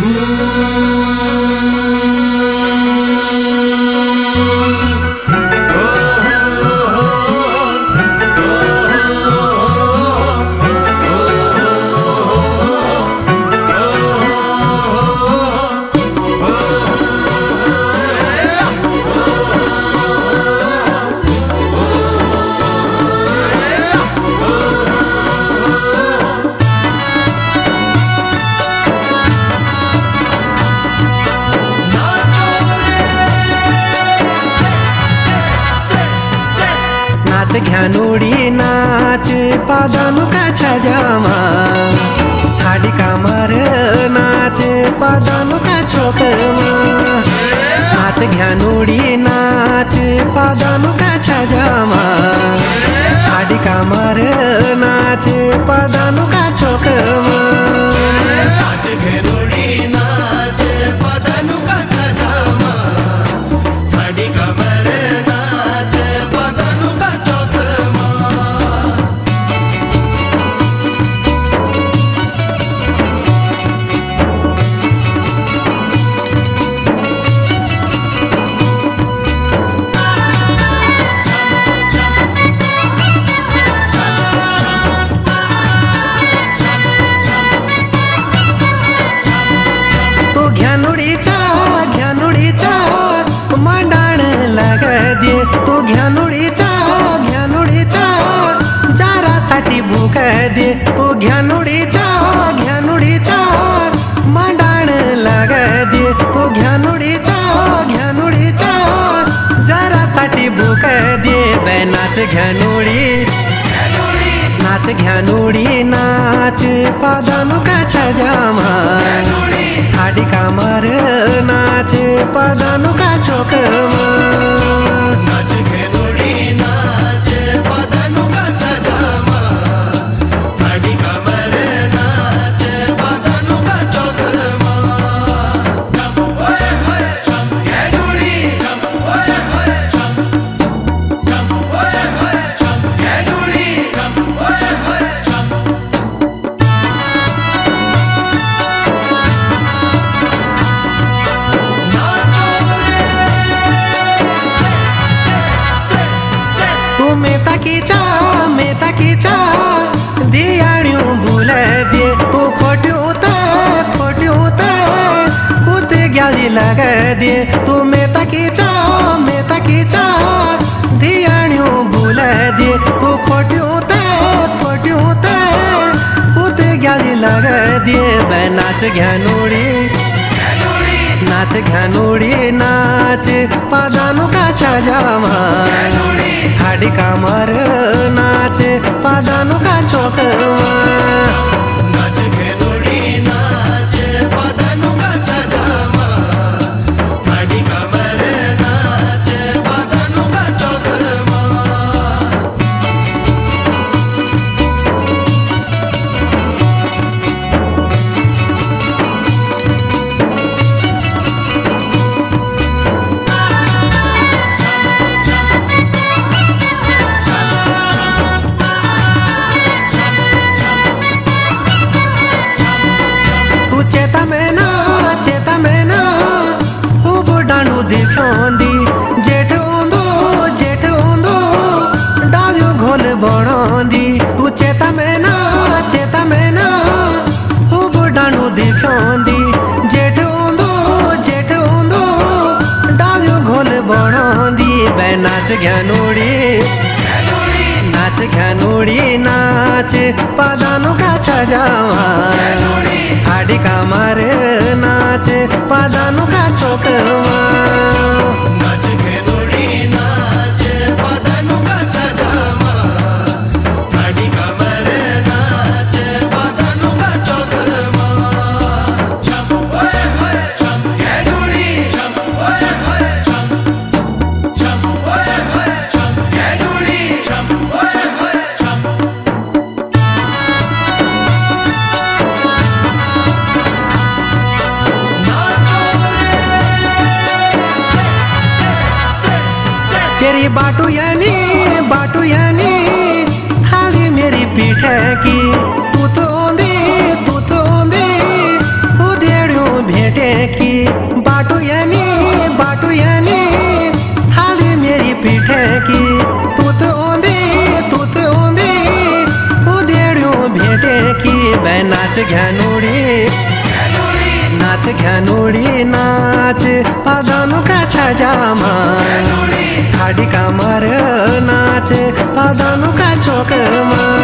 नाच घ्यानुडी नाच पादानुका छजामा। हाडी कामर नाच पादानुका छोकमा नाच घ्यानुडी नाच पादानुका छजामा। हाडी कामर जारासाठी भूक दे तो घ्यानुडीचा घ्यानुडीचा मांडाण लाग दे तो घ्यानुडीचा घ्यानुडीचा जारासाठी भूक दे बे नाच घ्यानुडी नाच घ्यानुडी, नाच छजामा हाडी कामर नाच पादानुका छोकमा बे नाच घ्यानुडी नाच. घ्यानुडी नाच पादानुका छजामा हाडी कामर नाच. पादानुका चोकमा डांडू दिखोंदी जेठ ओंदो जेठ ओंदो डालियो घोल बणोंदी। तू चेता में ना चेता में ना खूब डांडू दिखोंदी। जेठ ओंदो जेठ ओंदो डालियो घोल बणोंदी। बे नाच घ्यानुडी नाच घ्यानुडी, नाच। पादानुका छजावा हाडी कामार नाच। पादानुका चोकमा नाच मेरी बाटू यानी बाटू यानी थाली मेरी पीठ की। तू तो तो भेंटे की। बाटू यानी बाटू यानी थाली मेरी पीठ की। तो की। मैं नाच घ्यानूड़ी नाच घ्यानुडी नाच छा छजामा खाडी कामर नाच पदनुका चोकमा